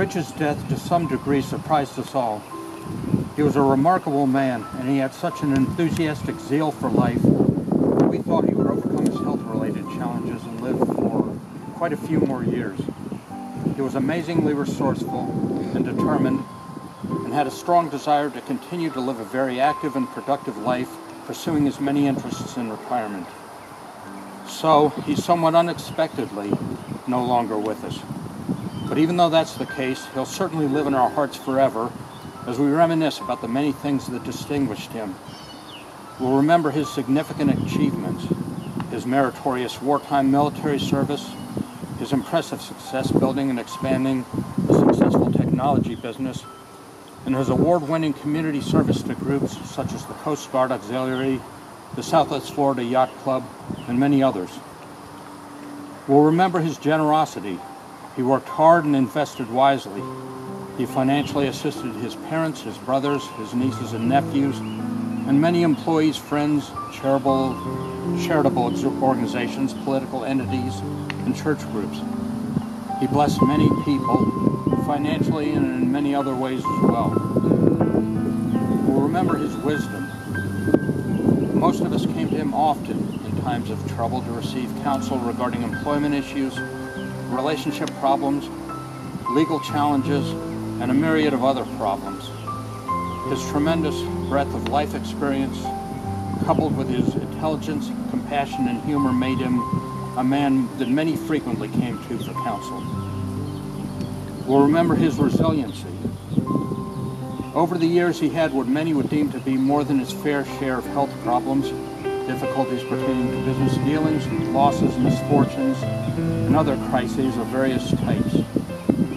Rich's death to some degree surprised us all. He was a remarkable man, and he had such an enthusiastic zeal for life we thought he would overcome his health-related challenges and live for quite a few more years. He was amazingly resourceful and determined, and had a strong desire to continue to live a very active and productive life, pursuing his many interests in retirement. So, he's somewhat unexpectedly no longer with us. But even though that's the case, he'll certainly live in our hearts forever as we reminisce about the many things that distinguished him. We'll remember his significant achievements, his meritorious wartime military service, his impressive success building and expanding a successful technology business, and his award-winning community service to groups such as the Coast Guard Auxiliary, the Southwest Florida Yacht Club, and many others. We'll remember his generosity. He worked hard and invested wisely. He financially assisted his parents, his brothers, his nieces and nephews, and many employees, friends, charitable, charitable organizations, political entities, and church groups. He blessed many people financially and in many other ways as well. We'll remember his wisdom. Most of us came to him often in times of trouble to receive counsel regarding employment issues, relationship problems, legal challenges, and a myriad of other problems. His tremendous breadth of life experience, coupled with his intelligence, compassion, and humor, made him a man that many frequently came to for counsel. We'll remember his resiliency. Over the years, he had what many would deem to be more than his fair share of health problems, difficulties pertaining to business dealings, losses, misfortunes, and other crises of various types.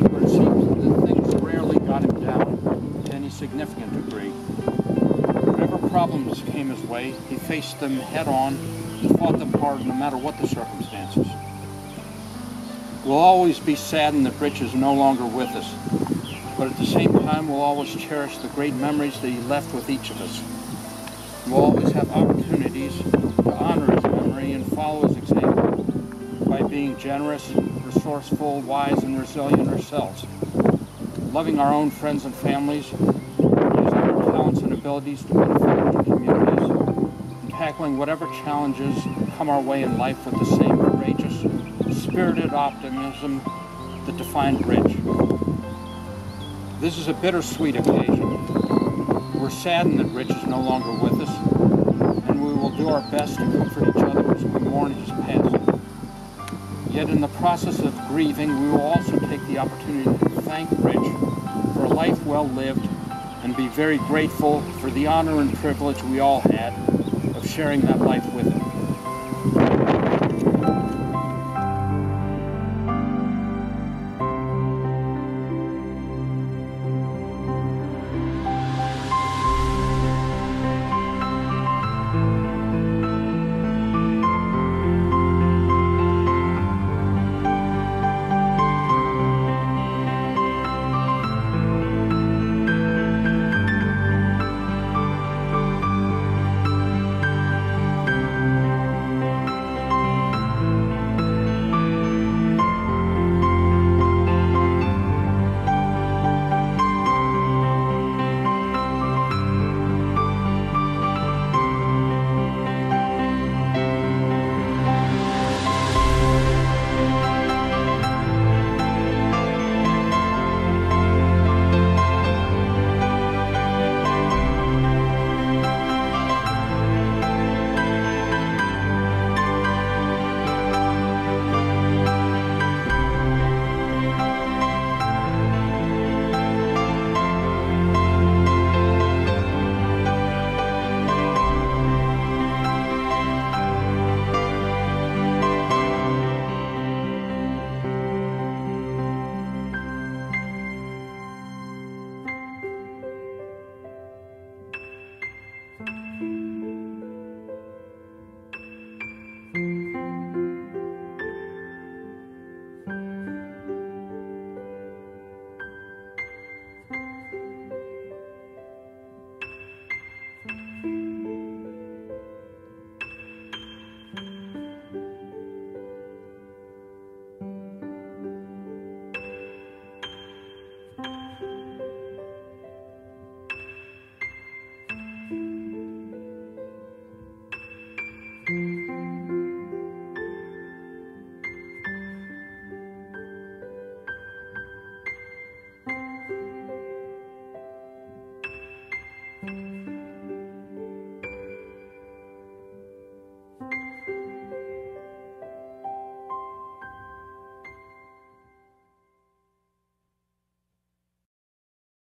But it seems that things rarely got him down to any significant degree. Whatever problems came his way, he faced them head on and fought them hard no matter what the circumstances. We'll always be saddened that Rich is no longer with us, but at the same time we'll always cherish the great memories that he left with each of us will always have opportunities to honor his memory and follow his example by being generous, resourceful, wise, and resilient ourselves, loving our own friends and families, using our talents and abilities to benefit our communities, and tackling whatever challenges come our way in life with the same courageous, spirited optimism that defined Rich. This is a bittersweet occasion we're saddened that Rich is no longer with us, and we will do our best to comfort each other as we mourn his passing. Yet in the process of grieving, we will also take the opportunity to thank Rich for a life well lived and be very grateful for the honor and privilege we all had of sharing that life with him.